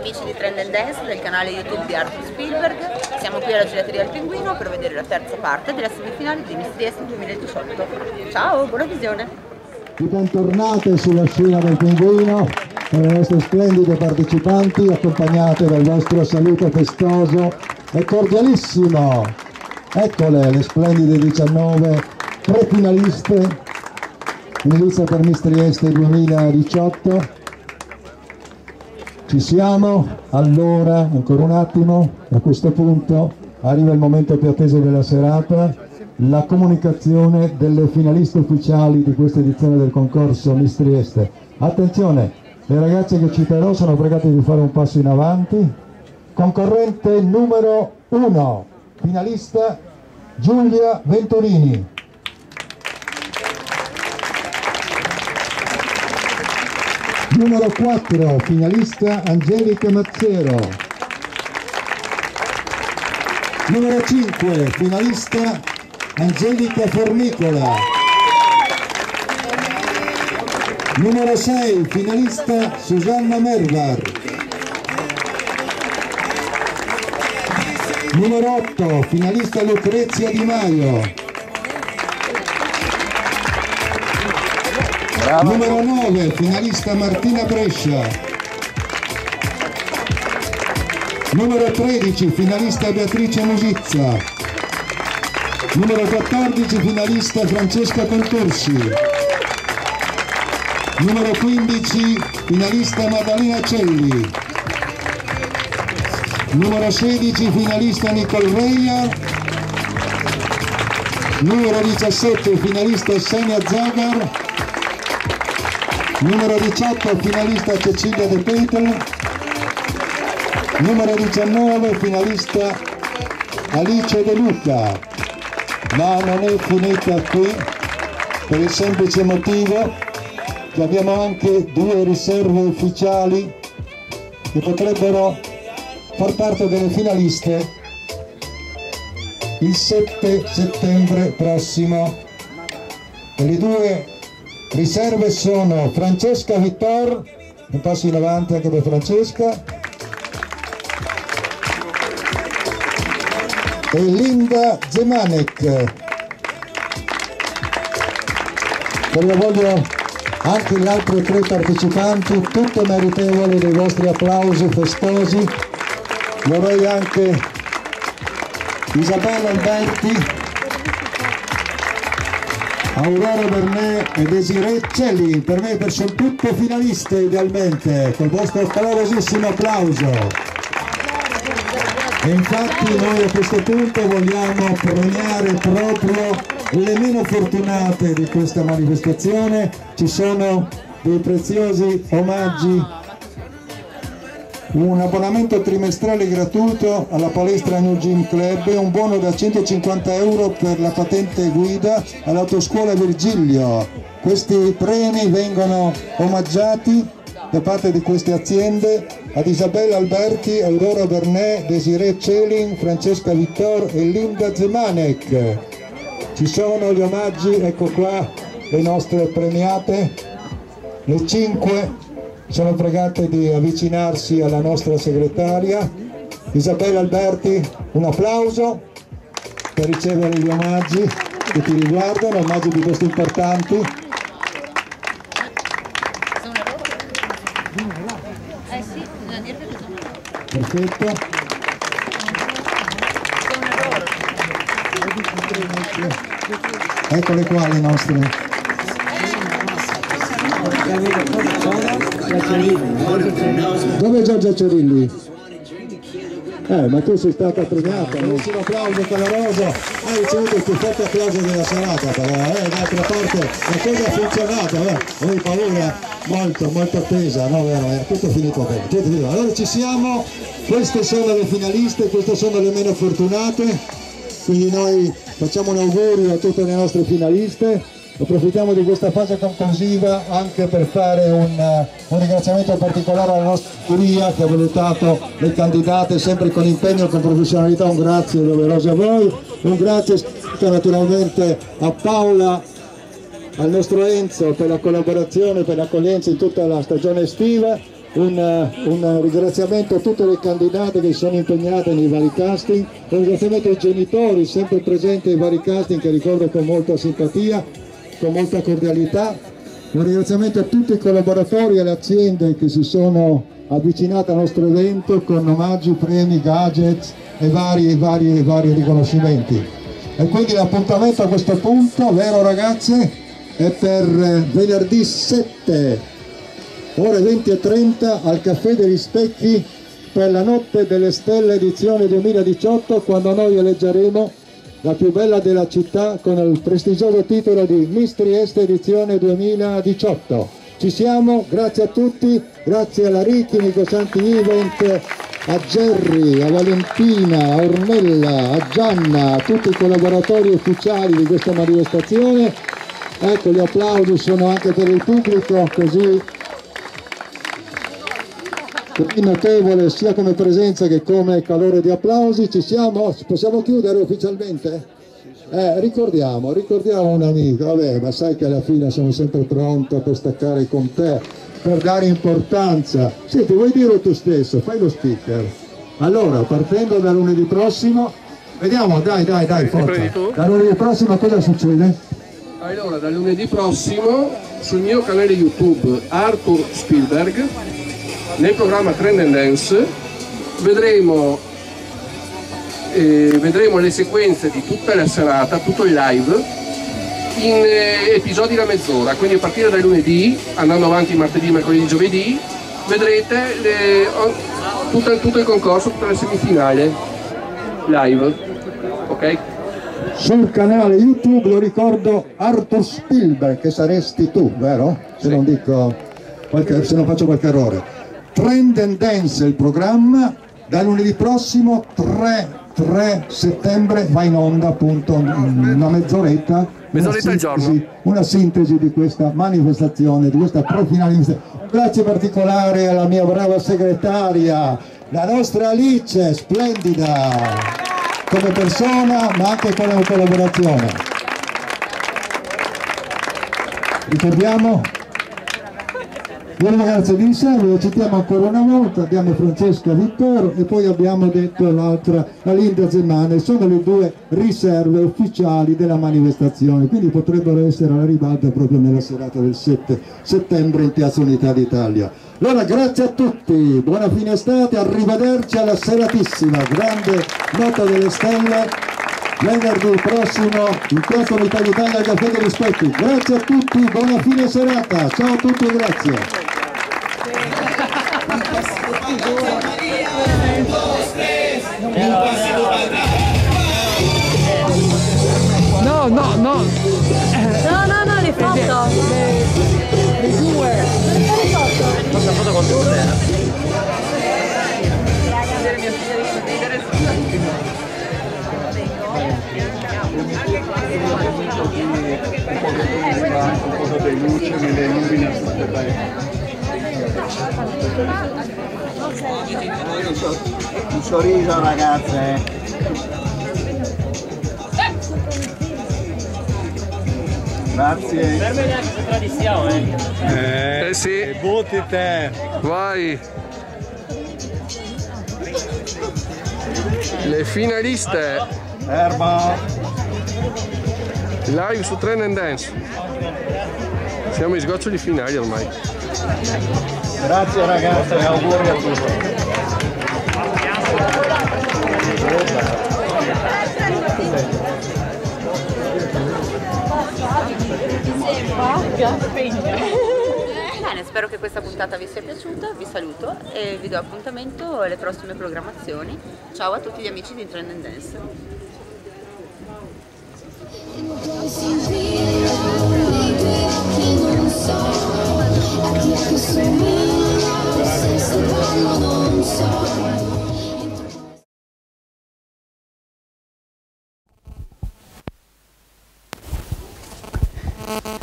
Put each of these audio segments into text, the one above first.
amici di Trend and Dance del canale YouTube di Arthur Spielberg. Siamo qui alla Gelateria del Pinguino per vedere la terza parte delle semifinali di Miss DS 2018. Ciao, buona visione! Bentornate sulla scena del Pinguino con le nostre splendide partecipanti accompagnate dal vostro saluto festoso e cordialissimo. Eccole le splendide 19 prefinaliste in lista per Miss Trieste 2018 ci siamo? Allora, ancora un attimo, a questo punto arriva il momento più atteso della serata, la comunicazione delle finaliste ufficiali di questa edizione del concorso Miss Trieste. Attenzione, le ragazze che citerò sono pregate di fare un passo in avanti. Concorrente numero 1, finalista Giulia Venturini. Numero 4, finalista Angelica Mazzero. Numero 5, finalista Angelica Formicola. Numero 6, finalista Susanna Mervar. Numero 8, finalista Lucrezia Di Maio. Bravo. Numero 9, finalista Martina Brescia. Numero 13, finalista Beatrice Musizza. Numero 14, finalista Francesca Contorsi. Numero 15, finalista Maddalena Celli. Numero 16, finalista Nicole Reia. Numero 17, finalista Senia Zagar numero 18 finalista Cecilia De Petel, numero 19 finalista Alice De Luca, ma non è finita qui per il semplice motivo che abbiamo anche due riserve ufficiali che potrebbero far parte delle finaliste il 7 settembre prossimo. E le due riserve sono Francesca Vittor un passo in avanti anche per Francesca. E Linda Zemanek. Però voglio anche gli altri tre partecipanti tutte meritevoli dei vostri applausi festosi. Vorrei anche Isabella Alberti Aurora Bernet e Desiree Celli, per me sono tutte finaliste idealmente, col vostro calorosissimo applauso. E infatti noi a questo punto vogliamo premiare proprio le meno fortunate di questa manifestazione, ci sono dei preziosi omaggi un abbonamento trimestrale gratuito alla palestra New Gym Club e un buono da 150 euro per la patente guida all'autoscuola Virgilio. Questi premi vengono omaggiati da parte di queste aziende ad Isabella Alberti, Aurora Bernet, Desiree Celin, Francesca Vittor e Linda Zemanek. Ci sono gli omaggi, ecco qua le nostre premiate, le 5 sono pregate di avvicinarsi alla nostra segretaria. Isabella Alberti un applauso per ricevere gli omaggi che ti riguardano, omaggi di questi importanti. Perfetto. Eccole qua le nostre dove è Giorgia Cerilli? Eh, ma tu sei stata premiata, un applauso caloroso, hai ricevuto il più forte applauso della serata però, eh, d'altra parte la cosa ha funzionato, eh, avevi paura? Molto, molto attesa, no vero, eh, tutto finito bene, allora ci siamo, queste sono le finaliste, queste sono le meno fortunate, quindi noi facciamo un augurio a tutte le nostre finaliste, approfittiamo di questa fase conclusiva anche per fare un, uh, un ringraziamento particolare alla nostra giuria che ha valutato le candidate sempre con impegno e con professionalità, un grazie doveroso a voi, un grazie naturalmente a Paola, al nostro Enzo per la collaborazione, per l'accoglienza in tutta la stagione estiva. Un, un, ringraziamento a tutte le candidate che sono impegnate nei vari casting, un ringraziamento ai genitori sempre presenti ai vari casting che ricordo con molta simpatia, con molta cordialità, un ringraziamento a tutti i collaboratori e alle aziende che si sono avvicinate al nostro evento con omaggi, premi, gadgets e vari, vari, vari riconoscimenti. E quindi l'appuntamento a questo punto, vero ragazze, è per venerdì 7 ore 20 e 30 al Caffè degli Specchi per la Notte delle Stelle edizione 2018 quando noi eleggeremo la più bella della città con il prestigioso titolo di Miss Trieste edizione 2018. Ci siamo, grazie a tutti, grazie alla Ricchi, Nico Santi Event, a Gerry, a Valentina, a Ornella, a Gianna, a tutti i collaboratori ufficiali di questa manifestazione. Ecco, gli applausi sono anche per il pubblico, così notevole sia come presenza che come calore di applausi. Ci siamo? Possiamo chiudere ufficialmente? Eh, ricordiamo, ricordiamo un amico, vabbè, ma sai che alla fine sono sempre pronto per staccare con te, per dare importanza. Senti, vuoi dirlo tu stesso? Fai lo speaker. Allora, partendo da lunedì prossimo, vediamo, dai, dai, dai, forza. Da lunedì prossimo cosa succede? Allora, da lunedì prossimo sul mio canale YouTube Arthur Spielberg nel programma Trend and Dance vedremo, eh, vedremo le sequenze di tutta la serata, tutto il live in eh, episodi da mezz'ora, quindi a partire dal lunedì, andando avanti martedì, mercoledì, giovedì, vedrete le, tutto, tutto, il concorso, tutta la semifinale live. Ok? Sul canale YouTube lo ricordo Arthur Spielberg, che saresti tu, vero? Se sì. non dico qualche, se non faccio qualche errore. Trend and Dance il programma, da lunedì prossimo 3, 3 settembre va in onda appunto una mezz'oretta. Mezz'oretta al giorno. una sintesi di questa manifestazione di questa profinale un grazie particolare alla mia brava segretaria la nostra Alice splendida come persona ma anche come collaborazione. Ricordiamo Buona ragazze di riserva, lo citiamo ancora una volta, abbiamo Francesca Vittoro e poi abbiamo detto l'altra, la Linda sono le due riserve ufficiali della manifestazione, quindi potrebbero essere alla ribalta proprio nella serata del 7 settembre in Piazza Unità d'Italia. Allora grazie a tutti, buona fine estate, arrivederci alla seratissima, grande nota delle stelle, venerdì prossimo in Piazza Unità d'Italia al Caffè degli Specchi. Grazie a tutti, buona fine serata, ciao a tutti e grazie. No, no, no. No, no, no, le foto. Le, le due. La foto con tutte. Un po' di luce me le illumina tutte un sorriso ragazze. Grazie. Per me neanche se tradizione eh, eh sì. voti te. Vai. Le finaliste. Erba. Live su Trend and Dance. Siamo in sgoccioli finali ormai Grazie ragazzi e auguri a tutti. Bene, spero che questa puntata vi sia piaciuta, vi saluto e vi do appuntamento alle prossime programmazioni. Ciao a tutti gli amici di Trend and Dance.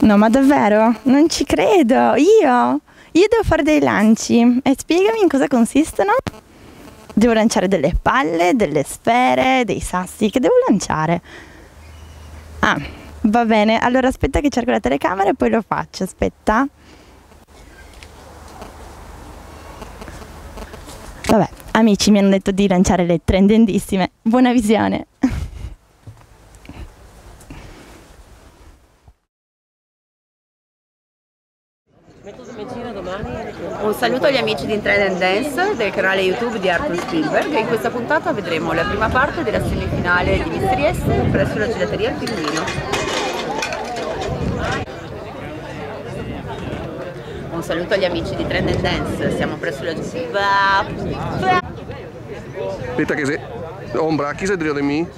No, ma davvero? Non ci credo. Io? Io devo fare dei lanci. E spiegami in cosa consistono? Devo lanciare delle palle, delle sfere, dei sassi. Che devo lanciare? Ah, va bene. Allora aspetta che cerco la telecamera e poi lo faccio. Aspetta. Vabbè, amici mi hanno detto di lanciare le trendendissime. Buona visione. Un saluto agli amici di Trend and Dance del canale YouTube di Arthur Spielberg e in questa puntata vedremo la prima parte della semifinale di Miss Trieste presso la gelateria Il Pinguino. Saluto agli amici di Trend and Dance, siamo presso la gelateria. Aspetta che se... Ombra, chi sei di me?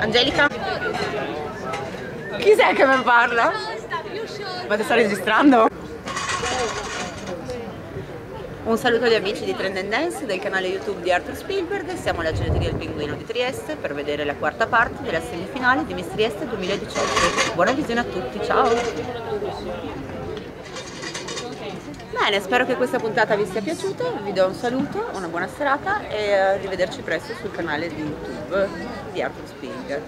Angelica? Chi sei che mi parla? Ma ti sta registrando? Un saluto agli amici di Trend and Dance del canale YouTube di Arthur Spielberg, siamo alla gelateria del Pinguino di Trieste per vedere la quarta parte della semifinale di Miss Trieste 2018. Buona visione a tutti, ciao! Bene, spero che questa puntata vi sia piaciuta, vi do un saluto, una buona serata e arrivederci presto sul canale di YouTube di Arthur Spielberg.